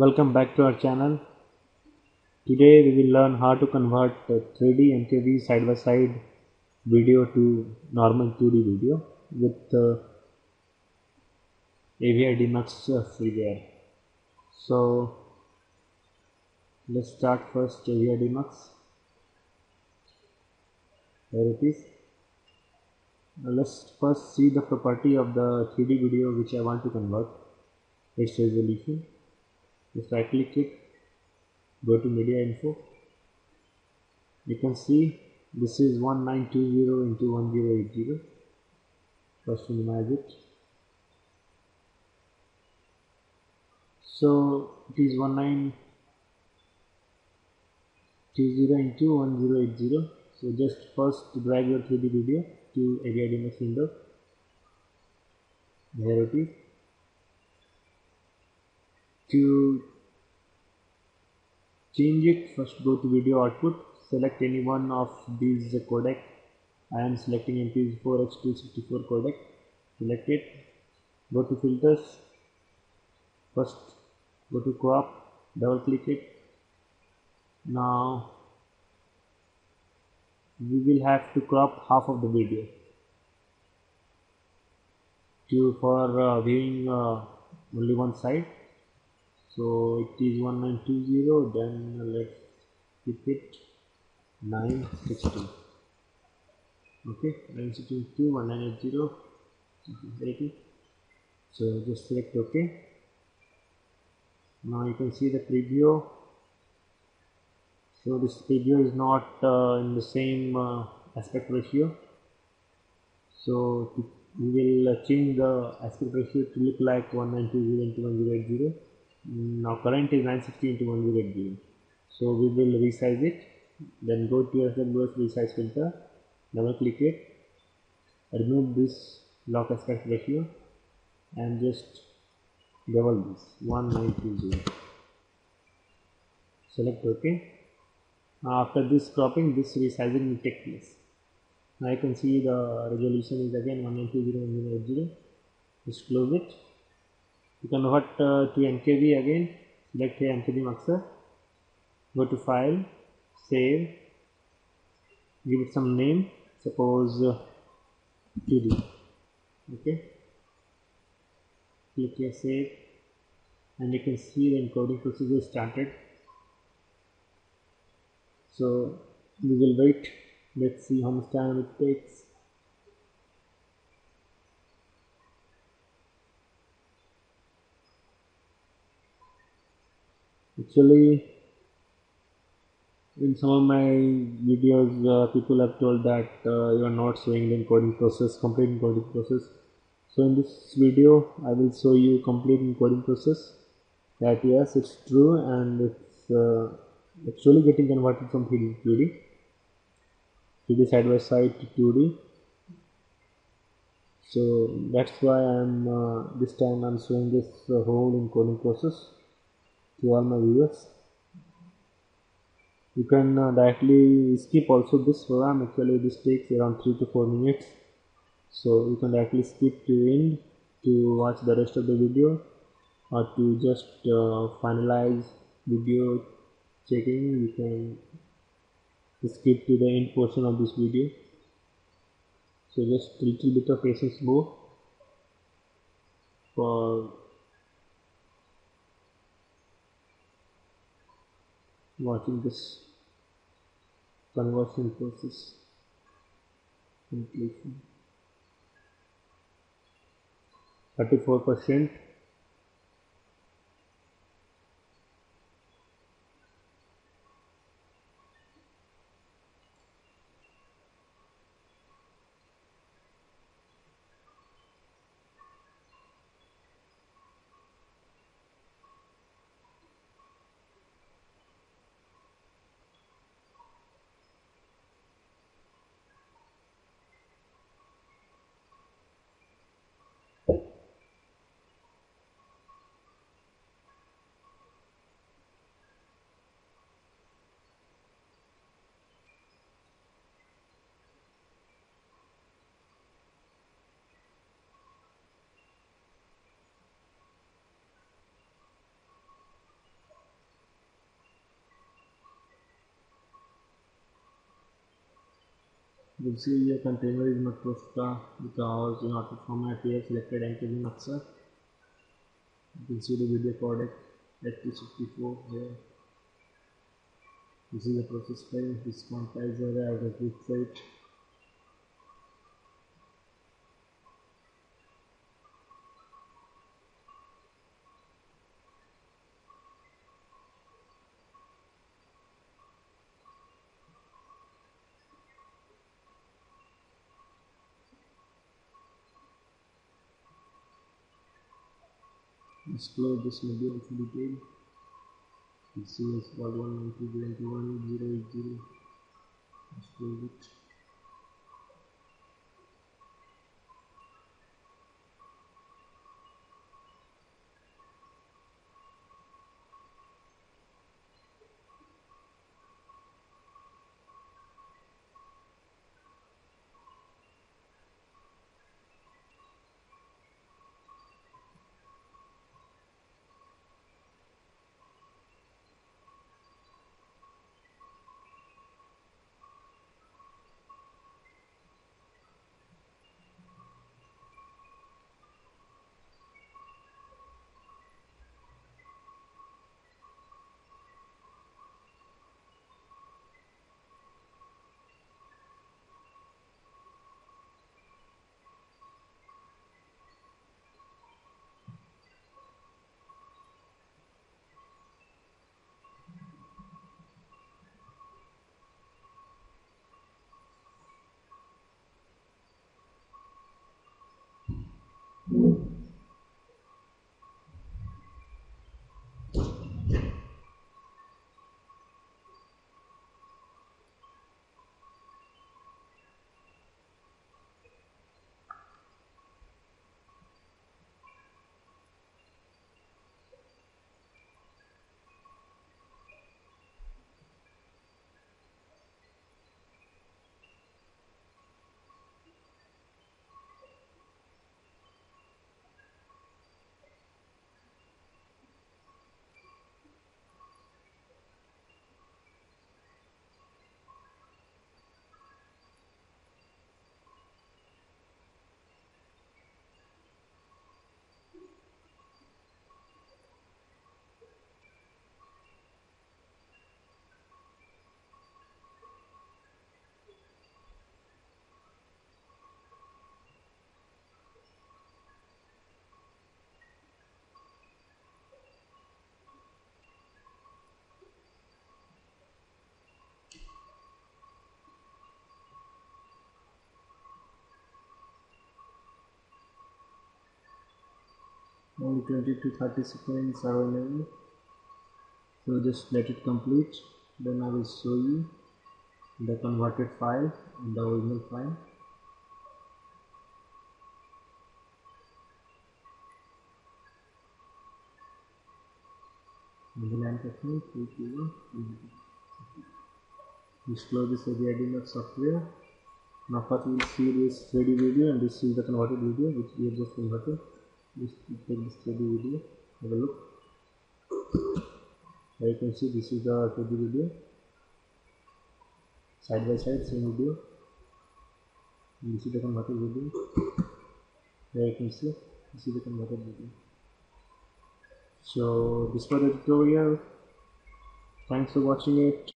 Welcome back to our channel. Today we will learn how to convert uh, 3D MKV side by side video to normal 2D video with uh, Avidemux uh, freeware. So let's start first Avidemux. There it is. Now let's first see the property of the 3D video which I want to convert. Its resolution. Just right click it go to media info. You can see this is 1920 into 1080 first minimize it. So it is 1920 into 1080 so just first drag your 3d video to Avidemux window there it is to change it. First go to video output. Select any one of these codec. I am selecting MP4H264 codec. Select it. Go to filters. First go to crop double click it. Now we will have to crop half of the video. To for uh, viewing uh, only one side so it is 1920 then let's keep it. 960 okay 962 1980 80 so just select ok. Now you can see the preview. So this preview is not uh, in the same uh, aspect ratio. So we will change the aspect ratio to look like 1920 into 1080 now current is 960 into 1080 so we will resize it. Then go to SWS resize filter. Double click it. Remove this lock aspect ratio. And just double this. 1920 select ok. Now after this cropping this resizing will take place. Now you can see the resolution is again 1920 1080 just close it you convert uh, to MKV again. Select here MKV Muxer go to file save. Give it some name. Suppose uh, 2D okay. Click here save. And you can see the encoding procedure started. So we will wait. Let's see how much time it takes actually in some of my videos uh, people have told that uh, you are not showing the encoding process complete encoding process. So in this video i will show you complete encoding process. That yes it's true and it's uh, actually getting converted from 3d to 2d 3d side by side to 2d so that's why i'm uh, this time i'm showing this uh, whole encoding process to all my viewers. You can uh, directly skip also this program. Actually this takes around 3 to 4 minutes. So you can directly skip to end to watch the rest of the video or to just uh, finalize video checking. You can skip to the end portion of this video. So just little bit of patience more for watching this conversion process completion 34 percent you will see your container is Matroska because in auto format we have selected MKV Muxer. You can see the video codec H264 here. This is the process file, this quantizer, I have a site explore this module in detail. This is 192.21.080. Explore it. Mm. Only 20 to 30 seconds are so just let it complete. Then I will show you the converted file and the original file. Vigilant technique, just close this ADID software. Now first we will see this 3D video and this is the converted video which we have just converted just take this 3D video have a look. Here you can see this is the 3D video. Side by side same video. This is the converted video. Here you can see this is the converted video. So this was the tutorial. Thanks for watching it